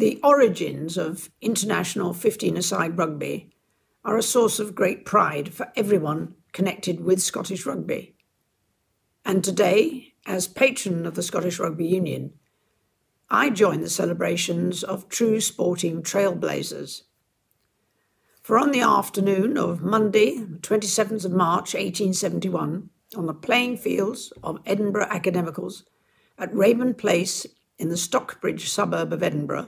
The origins of international 15 a side rugby are a source of great pride for everyone connected with Scottish rugby. And today, as patron of the Scottish Rugby Union, I join the celebrations of true sporting trailblazers. For on the afternoon of Monday, 27th of March 1871, on the playing fields of Edinburgh Academicals at Raeburn Place in the Stockbridge suburb of Edinburgh,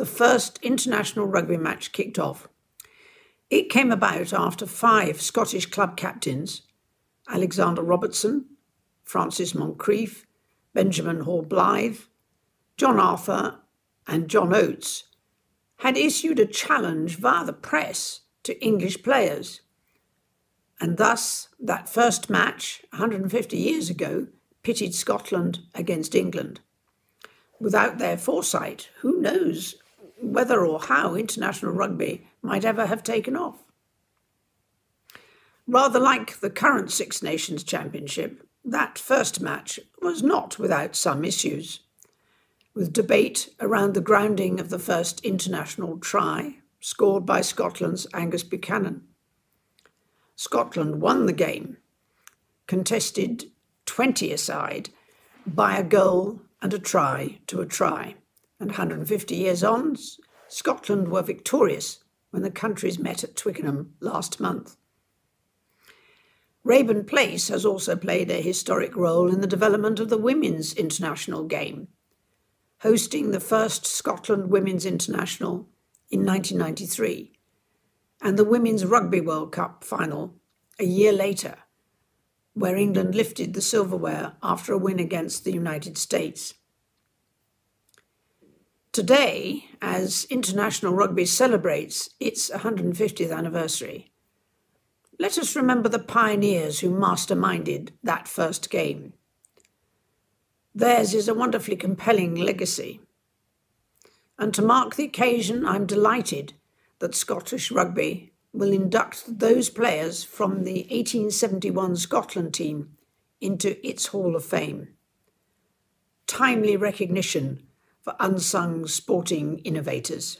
the first international rugby match kicked off. It came about after five Scottish club captains, Alexander Robertson, Francis Moncreiff, Benjamin Hall Blyth, John Arthur, and John Oatts, had issued a challenge via the press to English players. And thus, that first match, 150 years ago, pitted Scotland against England. Without their foresight, who knows whether or how international rugby might ever have taken off. Rather like the current Six Nations Championship, that first match was not without some issues, with debate around the grounding of the first international try, scored by Scotland's Angus Buchanan. Scotland won the game, contested 20 aside, by a goal and a try to a try. And 150 years on, Scotland were victorious when the countries met at Twickenham last month. Raeburn Place has also played a historic role in the development of the women's international game, hosting the first Scotland Women's International in 1993 and the Women's Rugby World Cup final a year later, where England lifted the silverware after a win against the United States. Today, as international rugby celebrates its 150th anniversary, let us remember the pioneers who masterminded that first game. Theirs is a wonderfully compelling legacy. And to mark the occasion, I'm delighted that Scottish Rugby will induct those players from the 1871 Scotland team into its Hall of Fame. Timely recognition for unsung sporting innovators.